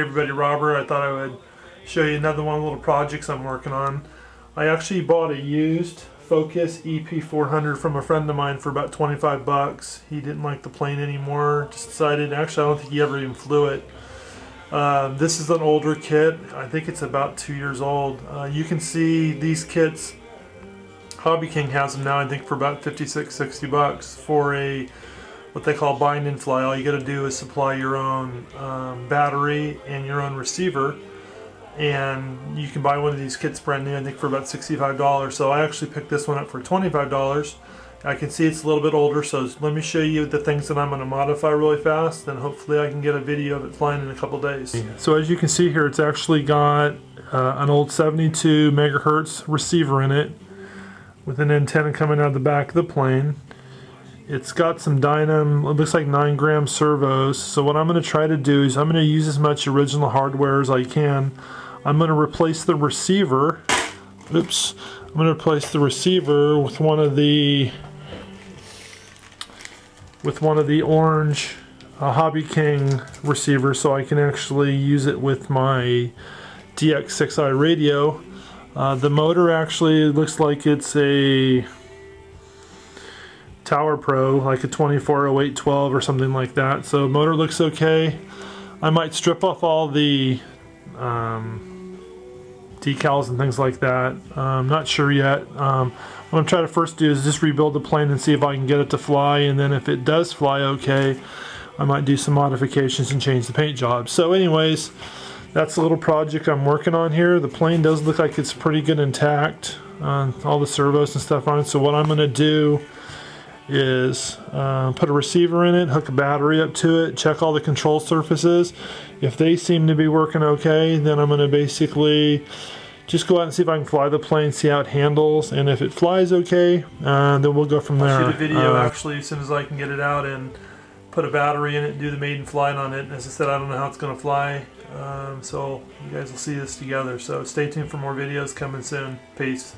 everybody, Robert. I thought I would show you another one of the little projects I'm working on. I actually bought a used Focus EP400 from a friend of mine for about 25 bucks. He didn't like the plane anymore. Just decided, actually I don't think he ever even flew it. Uh, this is an older kit. I think it's about two years old. Uh, you can see these kits, Hobby King has them now I think for about 56, 60 bucks for a what they call bind and fly. All you got to do is supply your own um, battery and your own receiver. And you can buy one of these kits brand new, I think, for about $65. So I actually picked this one up for $25. I can see it's a little bit older, so let me show you the things that I'm going to modify really fast, and hopefully I can get a video of it flying in a couple days. So as you can see here, it's actually got uh, an old 72 megahertz receiver in it with an antenna coming out of the back of the plane. It's got some Dynam, it looks like 9 gram servos. So what I'm going to try to do is I'm going to use as much original hardware as I can. I'm going to replace the receiver. Oops. I'm going to replace the receiver with one of the with one of the orange uh, Hobby King receivers so I can actually use it with my DX6i radio. Uh, the motor actually looks like it's a Tower Pro, like a 240812 or something like that. So motor looks okay. I might strip off all the um, decals and things like that. I'm not sure yet. Um, what I'm trying to first do is just rebuild the plane and see if I can get it to fly. And then if it does fly okay, I might do some modifications and change the paint job. So anyways, that's a little project I'm working on here. The plane does look like it's pretty good intact. Uh, all the servos and stuff on it. So what I'm going to do is uh, put a receiver in it, hook a battery up to it, check all the control surfaces. If they seem to be working okay, then I'm going to basically just go out and see if I can fly the plane, see how it handles, and if it flies okay, uh, then we'll go from there. I'll shoot a video uh, actually as soon as I can get it out and put a battery in it, and do the maiden flight on it. As I said, I don't know how it's going to fly, um, so you guys will see this together. So stay tuned for more videos coming soon. Peace.